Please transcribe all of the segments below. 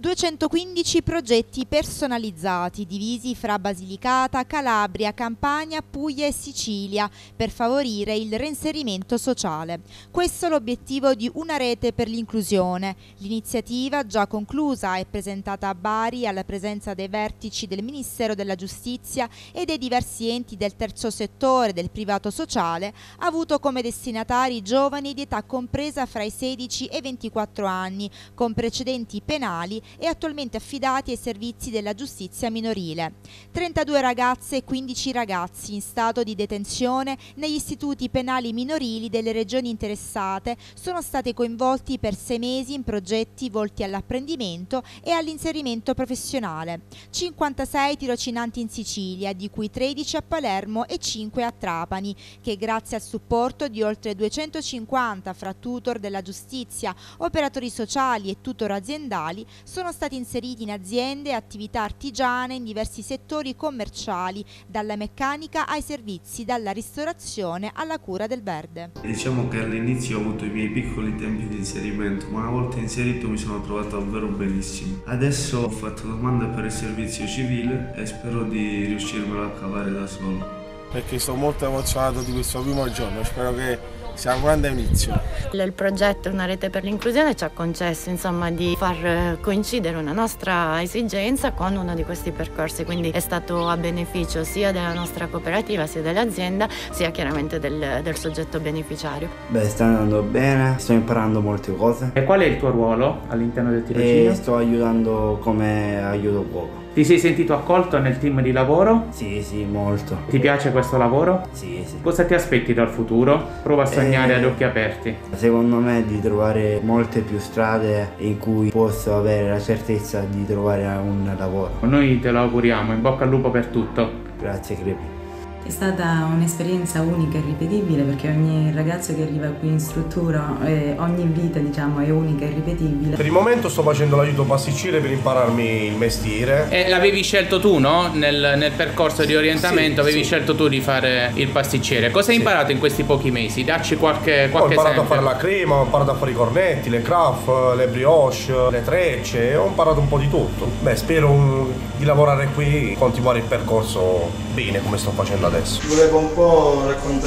215 progetti personalizzati divisi fra Basilicata, Calabria, Campania, Puglia e Sicilia per favorire il reinserimento sociale. Questo è l'obiettivo di Una rete per l'inclusione. L'iniziativa, già conclusa e presentata a Bari alla presenza dei vertici del Ministero della Giustizia e dei diversi enti del terzo settore del privato sociale, ha avuto come destinatari giovani di età compresa fra i 16 e i 24 anni, con precedenti penali e attualmente affidati ai servizi della giustizia minorile. 32 ragazze e 15 ragazzi in stato di detenzione negli istituti penali minorili delle regioni interessate sono stati coinvolti per sei mesi in progetti volti all'apprendimento e all'inserimento professionale. 56 tirocinanti in Sicilia, di cui 13 a Palermo e 5 a Trapani, che grazie al supporto di oltre 250 fra tutor della giustizia, operatori sociali e tutor aziendali sono sono stati inseriti in aziende e attività artigiane in diversi settori commerciali, dalla meccanica ai servizi, dalla ristorazione alla cura del verde. Diciamo che all'inizio ho avuto i miei piccoli tempi di inserimento, ma una volta inserito mi sono trovato davvero benissimo. Adesso ho fatto domanda per il servizio civile e spero di riuscirmelo a cavare da solo. Perché sono molto emozionato di questo primo giorno, spero che sia un grande inizio. Il progetto Una rete per l'inclusione ci ha concesso insomma, di far coincidere una nostra esigenza con uno di questi percorsi, quindi è stato a beneficio sia della nostra cooperativa, sia dell'azienda, sia chiaramente del, del soggetto beneficiario. Beh, sta andando bene, sto imparando molte cose. E qual è il tuo ruolo all'interno del tirocinio? E sto aiutando come aiuto poco. Ti sei sentito accolto nel team di lavoro? Sì, sì, molto. Ti piace questo lavoro? Sì, sì. Cosa ti aspetti dal futuro? Prova a sognare eh, ad occhi aperti. Secondo me di trovare molte più strade in cui posso avere la certezza di trovare un lavoro. Noi te lo auguriamo, in bocca al lupo per tutto. Grazie Crepi. È stata un'esperienza unica e ripetibile perché ogni ragazzo che arriva qui in struttura, eh, ogni vita diciamo, è unica e ripetibile. Per il momento sto facendo l'aiuto pasticcere per impararmi il mestiere. E l'avevi scelto tu, no? Nel, nel percorso di orientamento sì, avevi sì. scelto tu di fare il pasticcere. Cosa hai sì. imparato in questi pochi mesi? Dacci qualche, qualche Ho imparato esempio. a fare la crema, ho imparato a fare i cornetti, le craft, le brioche, le trecce, ho imparato un po' di tutto. Beh, spero un, di lavorare qui e continuare il percorso bene come sto facendo adesso. Volevo un po' raccontare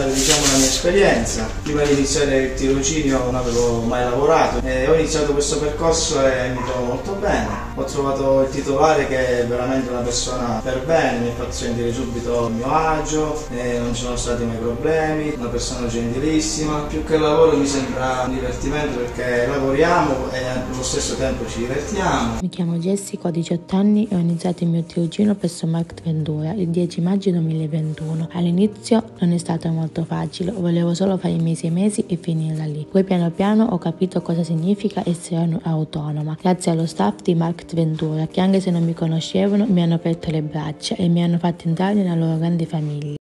esperienza. Prima di iniziare il tirocinio non avevo mai lavorato e ho iniziato questo percorso e mi trovo molto bene. Ho trovato il titolare che è veramente una persona per bene, mi ha fatto sentire subito il mio agio, non ci sono stati mai problemi, una persona gentilissima. Più che lavoro mi sembra un divertimento perché lavoriamo e allo stesso tempo ci divertiamo. Mi chiamo Jessica, ho 18 anni e ho iniziato il mio tirocinio presso Markt Ventura il 10 maggio 2021. All'inizio non è stato molto facile, volevo solo fare i miei sei mesi e finirla lì. Poi piano piano ho capito cosa significa essere autonoma, grazie allo staff di Markt Ventura che anche se non mi conoscevano mi hanno aperto le braccia e mi hanno fatto entrare nella loro grande famiglia.